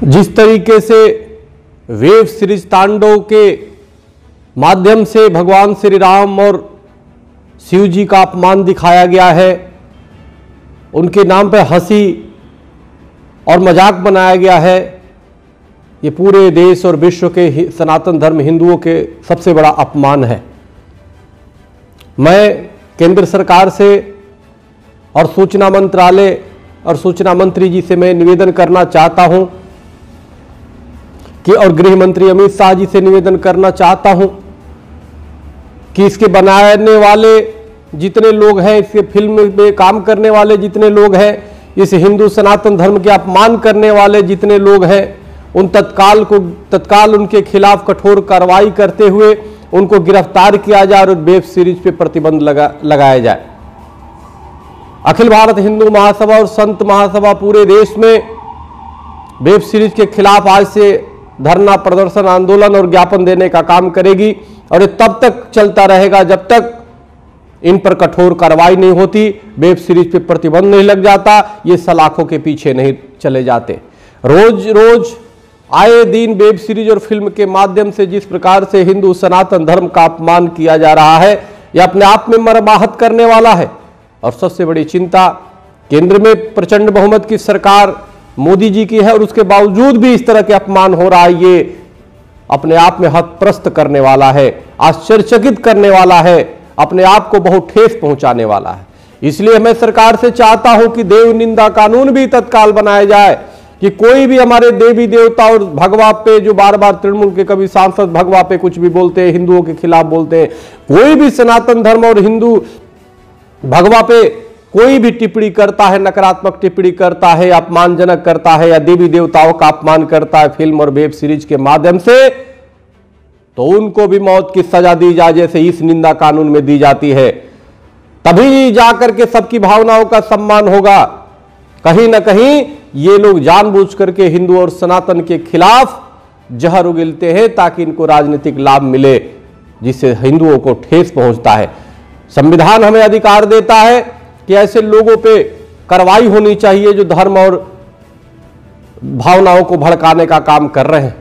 जिस तरीके से वेव सीरीज़ तांडव के माध्यम से भगवान श्री राम और शिव जी का अपमान दिखाया गया है, उनके नाम पर हँसी और मज़ाक बनाया गया है। ये पूरे देश और विश्व के सनातन धर्म हिंदुओं के सबसे बड़ा अपमान है। मैं केंद्र सरकार से और सूचना मंत्रालय और सूचना मंत्री जी से मैं निवेदन करना चाहता हूँ कि और गृह मंत्री अमित शाह जी से निवेदन करना चाहता हूँ कि इसके बनाने वाले जितने लोग हैं, इसके फ़िल्म में काम करने वाले जितने लोग हैं, इस हिंदू सनातन धर्म के अपमान करने वाले जितने लोग हैं, उन तत्काल को, तत्काल उनके खिलाफ कठोर कार्रवाई करते हुए उनको गिरफ़्तार किया जाए और वेब सीरीज़ पे प्रतिबंध लगा, लगाया जाए। अखिल भारत हिंदू महासभा और संत महासभा पूरे देश में वेब सीरीज़ के खिलाफ आज से धरना प्रदर्शन आंदोलन और ज्ञापन देने का काम करेगी और ये तब तक चलता रहेगा जब तक इन पर कठोर कार्रवाई नहीं होती, वेब सीरीज़ पे प्रतिबंध नहीं लग जाता, ये सलाखों के पीछे नहीं चले जाते। रोज रोज आए दिन वेब सीरीज़ और फ़िल्म के माध्यम से जिस प्रकार से हिंदू सनातन धर्म का अपमान किया जा रहा है यह अपने आप में मरमाहत करने वाला है। और सबसे बड़ी चिंता, केंद्र में प्रचंड बहुमत की सरकार मोदी जी की है और उसके बावजूद भी इस तरह के अपमान हो रहा है, ये अपने आप में हतप्रस्त करने वाला है, आश्चर्यचकित करने वाला है, अपने आप को बहुत ठेस पहुँचाने वाला है। इसलिए मैं सरकार से चाहता हूँ कि देव निंदा कानून भी तत्काल बनाया जाए, कि कोई भी हमारे देवी देवता और भगवा पे जो बार बार तृणमूल के कभी सांसद भगवा पे कुछ भी बोलते हैं, हिंदुओं के खिलाफ बोलते हैं, कोई भी सनातन धर्म और हिंदू भगवा पे कोई भी टिप्पणी करता है, नकारात्मक टिप्पणी करता है, अपमानजनक करता है या देवी देवताओं का अपमान करता है फ़िल्म और वेब सीरीज़ के माध्यम से तो उनको भी मौत की सजा दी जाए जैसे इस निंदा कानून में दी जाती है। तभी जाकर के सबकी भावनाओं का सम्मान होगा। कहीं ना कहीं ये लोग जानबूझ करके हिंदू और सनातन के खिलाफ जहर उगिलते हैं ताकि इनको राजनीतिक लाभ मिले, जिससे हिंदुओं को ठेस पहुँचता है। संविधान हमें अधिकार देता है कि ऐसे लोगों पे कार्रवाई होनी चाहिए जो धर्म और भावनाओं को भड़काने का काम कर रहे हैं।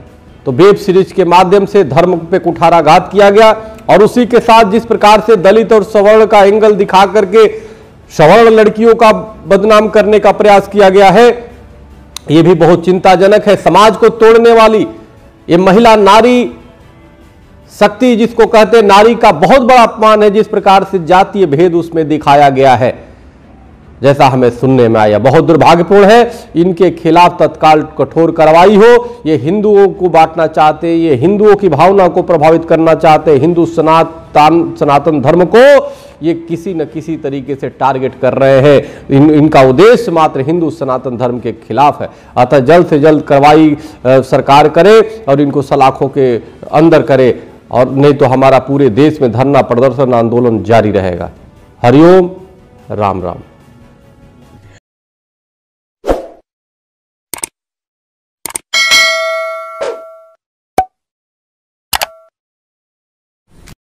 तो वेब सीरीज़ के माध्यम से धर्म पे कुठाराघात किया गया और उसी के साथ जिस प्रकार से दलित और सवर्ण का एंगल दिखा करके सवर्ण लड़कियों का बदनाम करने का प्रयास किया गया है यह भी बहुत चिंताजनक है। समाज को तोड़ने वाली ये महिला नारी शक्ति जिसको कहते नारी का बहुत बड़ा अपमान है, जिस प्रकार से जातीय भेद उसमें दिखाया गया है। जैसा हमें सुनने में आया। बहुत दुर्भाग्यपूर्ण है इनके खिलाफ तत्काल कठोर कार्रवाई हो। ये हिंदुओं को बांटना चाहते ये हिंदुओं की भावना को प्रभावित करना चाहते हिंदू सनातन सनातन धर्म को ये किसी न किसी तरीके से टारगेट कर रहे हैं। इन, इनका उद्देश्य मात्र हिंदू सनातन धर्म के खिलाफ है। अतः जल्द से जल्द कार्रवाई सरकार करे और इनको सलाखों के अंदर करे और नहीं तो हमारा पूरे देश में धरना प्रदर्शन आंदोलन जारी रहेगा। हरिओम राम राम।